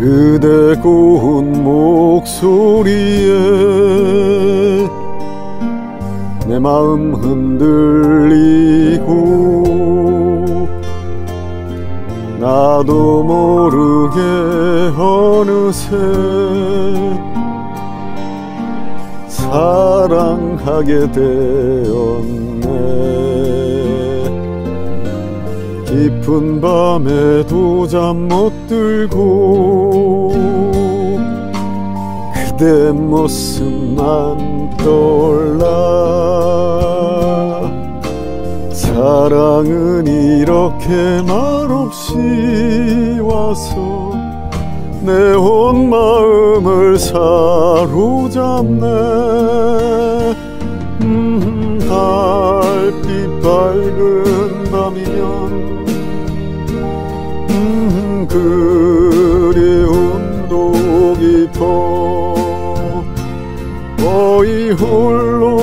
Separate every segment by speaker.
Speaker 1: 그대 고운 목소리에 내 마음 흔들리고 나도 모르게 어느새 사랑하게 되었네. 깊은 밤에도 잠 못 들고 그대 모습만 떠올라 사랑은 이렇게 말없이 와서 내 온 마음을 사로잡네 그리움도 깊어 어이 홀로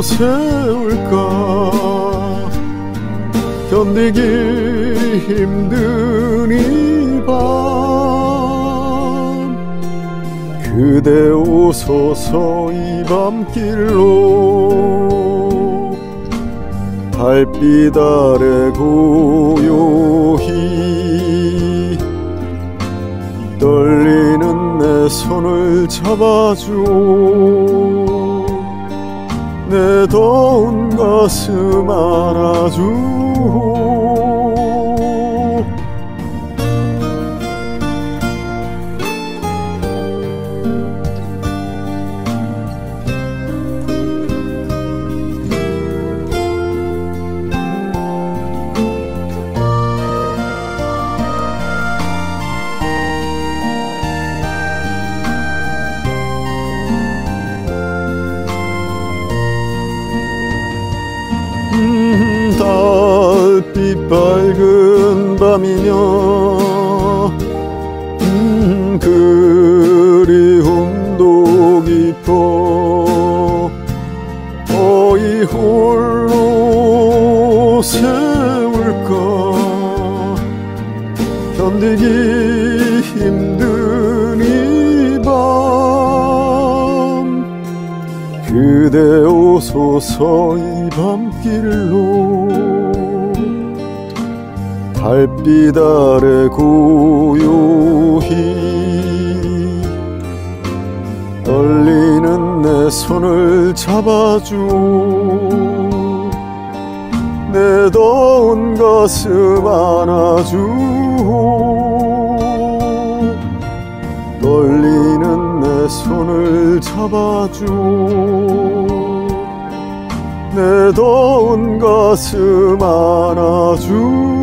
Speaker 1: 세울까? 견디기 힘든 이밤. 그대 오소서 이 밤길로 달빛 아래 고요히 잡아줘 내 더운 가슴 안아줘 밝은 밤이며 음, 그리움도 깊어 어이 홀로 세울까 견디기 힘든 이 밤 그대 오소서 이 밤길로 달빛 아래 고요히 떨리는 내 손을 잡아줘 내 더운 가슴 안아줘 떨리는 내 손을 잡아줘 내 더운 가슴 안아줘